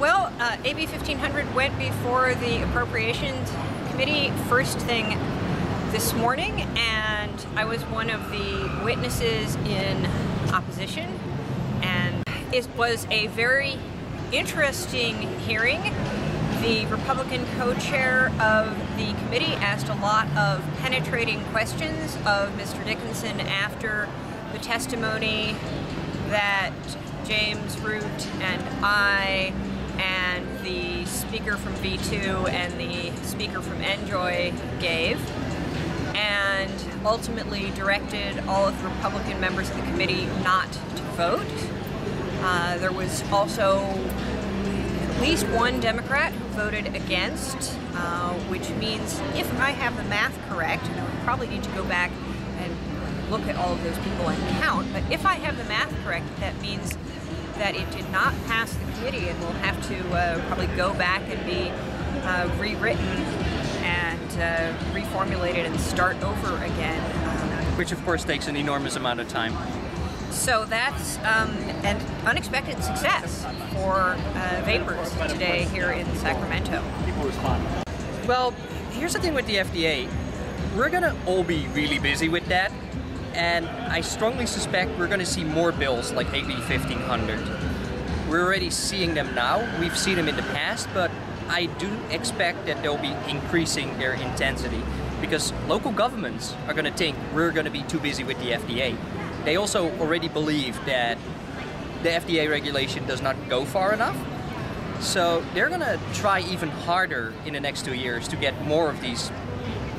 Well, uh, AB 1500 went before the Appropriations Committee first thing this morning, and I was one of the witnesses in opposition. And it was a very interesting hearing. The Republican co-chair of the committee asked a lot of penetrating questions of Mr. Dickinson after the testimony that James Root and I and the speaker from V2 and the speaker from NJOY gave and ultimately directed all of the Republican members of the committee not to vote. Uh, there was also at least one Democrat who voted against, uh, which means if I have the math correct, and I would probably need to go back and look at all of those people and count, but if I have the math correct, that means that it did not pass the committee and will have to uh, probably go back and be uh, rewritten and uh, reformulated and start over again. Which of course takes an enormous amount of time. So that's um, an unexpected success for uh, Vapers today here in Sacramento. Well, here's the thing with the FDA. We're gonna all be really busy with that, and I strongly suspect we're gonna see more bills like AB 1500. We're already seeing them now. We've seen them in the past, but I do expect that they'll be increasing their intensity because local governments are going to think we're going to be too busy with the FDA. They also already believe that the FDA regulation does not go far enough. So they're going to try even harder in the next two years to get more of these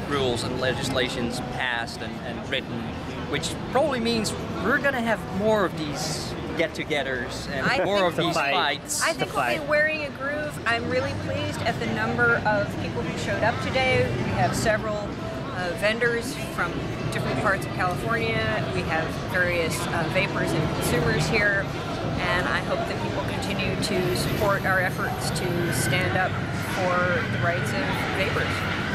rules and legislations passed and, and written, which probably means we're going to have more of these get-togethers and I more of these fight. fights. I think we'll be wearing a groove. I'm really pleased at the number of people who showed up today. We have several uh, vendors from different parts of California. We have various uh, vapers and consumers here. And I hope that people continue to support our efforts to stand up for the rights of vapers.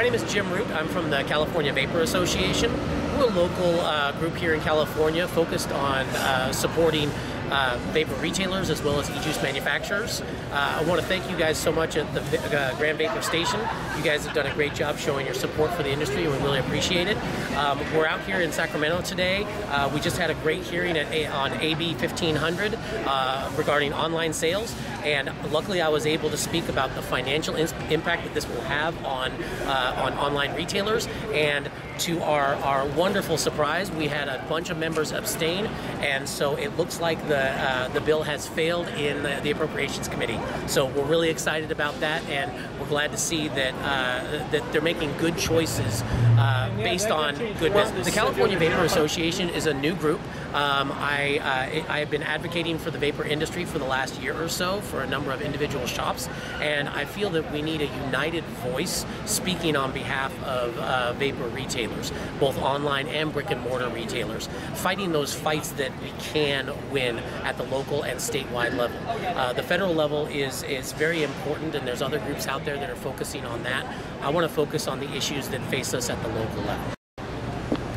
My name is Jim Root. I'm from the California Vapor Association. We're a local uh, group here in California focused on uh, supporting uh, vapor retailers as well as e-juice manufacturers. Uh, I want to thank you guys so much at the uh, Grand Vapor Station. You guys have done a great job showing your support for the industry we really appreciate it. Um, we're out here in Sacramento today. Uh, we just had a great hearing a, on AB 1500 uh, regarding online sales and luckily I was able to speak about the financial impact that this will have on uh, on online retailers and to our, our wonderful surprise we had a bunch of members abstain and so it looks like the uh, the bill has failed in the, the appropriations committee. So we're really excited about that and we're glad to see that uh, that they're making good choices uh, based on good business. The California Vapor Association is a new group. Um, I uh, I have been advocating for the vapor industry for the last year or so for a number of individual shops, and I feel that we need a united voice speaking on behalf of uh, vapor retailers, both online and brick and mortar retailers, fighting those fights that we can win at the local and statewide level. Uh, the federal level is is very important, and there's other groups out there that are focusing on that. I want to focus on the issues that face us at the local level.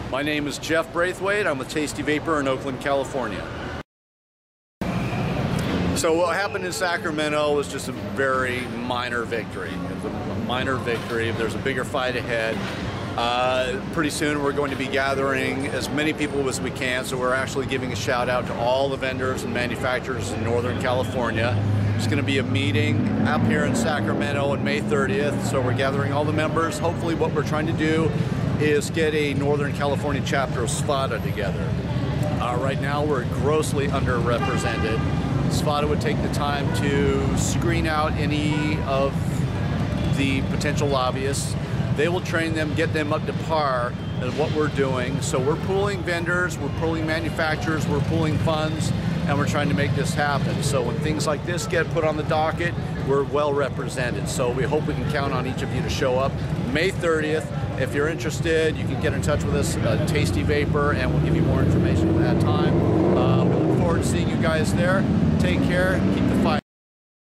My name is Jeff Braithwaite. I'm with Tasty Vapor in Oakland, California. So what happened in Sacramento was just a very minor victory. It's a minor victory. There's a bigger fight ahead. Uh, pretty soon we're going to be gathering as many people as we can, so we're actually giving a shout out to all the vendors and manufacturers in Northern California. There's going to be a meeting up here in Sacramento on May 30th, so we're gathering all the members. Hopefully what we're trying to do is get a Northern California chapter of SFATA together. Uh, right now we're grossly underrepresented. SFATA would take the time to screen out any of the potential lobbyists. They will train them, get them up to par at what we're doing. So we're pooling vendors, we're pooling manufacturers, we're pooling funds, and we're trying to make this happen. So when things like this get put on the docket, we're well represented. So we hope we can count on each of you to show up May 30th. If you're interested, you can get in touch with us at Tasty Vapor, and we'll give you more information at that time. Uh, we look forward to seeing you guys there. Take care, keep the fight.